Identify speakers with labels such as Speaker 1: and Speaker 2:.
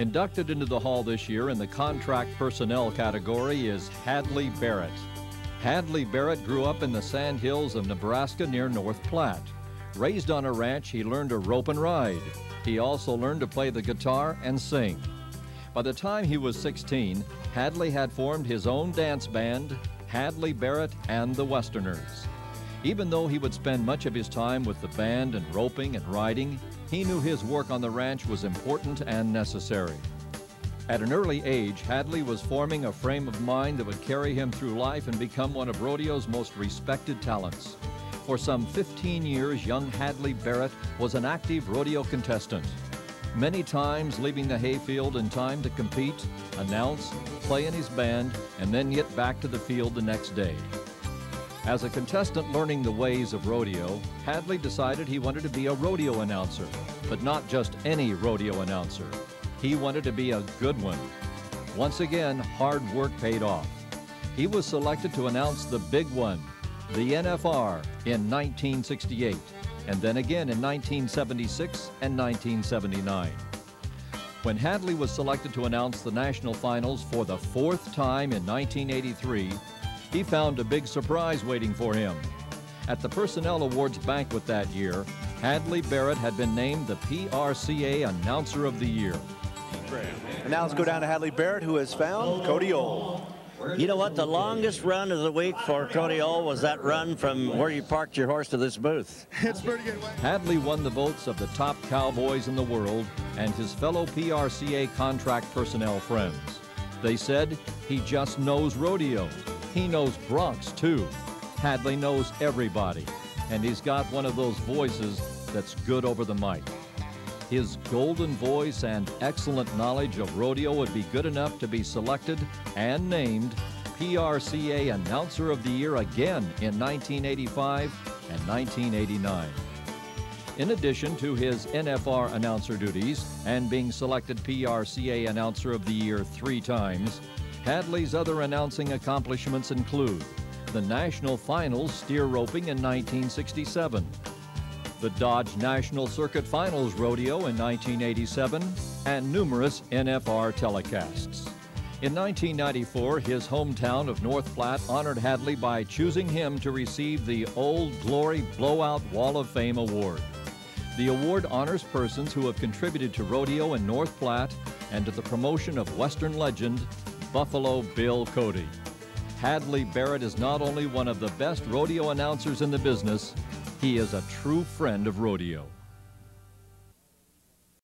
Speaker 1: Inducted into the Hall this year in the contract personnel category is Hadley Barrett. Hadley Barrett grew up in the sandhills of Nebraska near North Platte. Raised on a ranch, he learned to rope and ride. He also learned to play the guitar and sing. By the time he was 16, Hadley had formed his own dance band, Hadley Barrett and the Westerners. Even though he would spend much of his time with the band and roping and riding, he knew his work on the ranch was important and necessary. At an early age, Hadley was forming a frame of mind that would carry him through life and become one of rodeo's most respected talents. For some 15 years, young Hadley Barrett was an active rodeo contestant. Many times leaving the hayfield in time to compete, announce, play in his band, and then get back to the field the next day. As a contestant learning the ways of rodeo, Hadley decided he wanted to be a rodeo announcer, but not just any rodeo announcer. He wanted to be a good one. Once again, hard work paid off. He was selected to announce the big one, the NFR, in 1968, and then again in 1976 and 1979. When Hadley was selected to announce the national finals for the fourth time in 1983, he found a big surprise waiting for him. At the Personnel Awards banquet that year, Hadley Barrett had been named the PRCA Announcer of the Year.
Speaker 2: And now let's go down to Hadley Barrett, who has found Cody Ohl.
Speaker 3: You know what? The longest run of the week for Cody Ohl was that run from where you parked your horse to this booth.
Speaker 4: It's pretty good.
Speaker 1: Hadley won the votes of the top cowboys in the world and his fellow PRCA contract personnel friends. They said he just knows rodeo. He knows broncs too. Hadley knows everybody, and he's got one of those voices that's good over the mic. His golden voice and excellent knowledge of rodeo would be good enough to be selected and named PRCA Announcer of the Year again in 1985 and 1989. In addition to his NFR announcer duties and being selected PRCA Announcer of the Year three times, Hadley's other announcing accomplishments include the National Finals steer roping in 1967, the Dodge National Circuit Finals Rodeo in 1987, and numerous NFR telecasts. In 1994, his hometown of North Platte honored Hadley by choosing him to receive the Old Glory Blowout Wall of Fame Award. The award honors persons who have contributed to rodeo in North Platte and to the promotion of Western legend Buffalo Bill Cody. Hadley Barrett is not only one of the best rodeo announcers in the business, he is a true friend of rodeo.